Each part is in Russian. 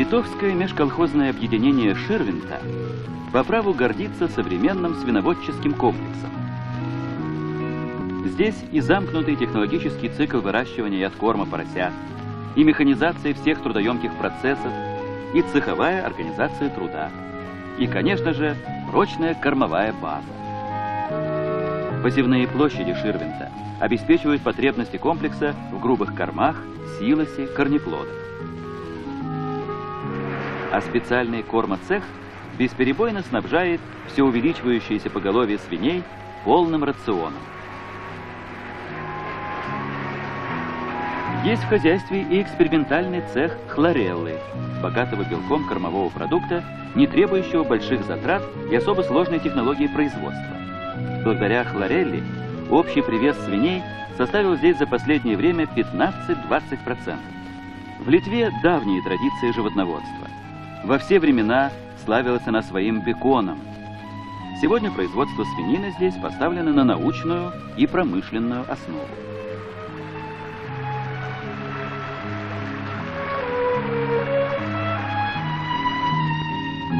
Литовское межколхозное объединение Ширвинта по праву гордится современным свиноводческим комплексом. Здесь и замкнутый технологический цикл выращивания и откорма поросят, и механизация всех трудоемких процессов, и цеховая организация труда, и, конечно же, прочная кормовая база. Поземные площади Ширвинта обеспечивают потребности комплекса в грубых кормах, силосе, корнеплодах. А специальный кормоцех бесперебойно снабжает все увеличивающееся поголовье свиней полным рационом. Есть в хозяйстве и экспериментальный цех хлореллы, богатого белком кормового продукта, не требующего больших затрат и особо сложной технологии производства. Благодаря хлорелле общий привес свиней составил здесь за последнее время 15-20%. В Литве давние традиции животноводства. Во все времена славилась она своим беконом. Сегодня производство свинины здесь поставлено на научную и промышленную основу.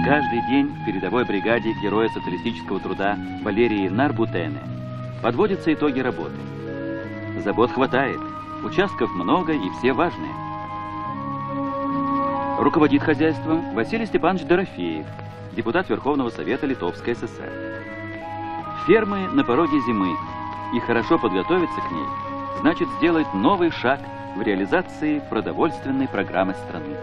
Каждый день в передовой бригаде героя социалистического труда Валерии Нарбутене подводятся итоги работы. Забот хватает, участков много и все важные. Руководит хозяйством Василий Степанович Дорофеев, депутат Верховного Совета Литовской ССР. Фермы на пороге зимы, и хорошо подготовиться к ней значит сделать новый шаг в реализации продовольственной программы страны.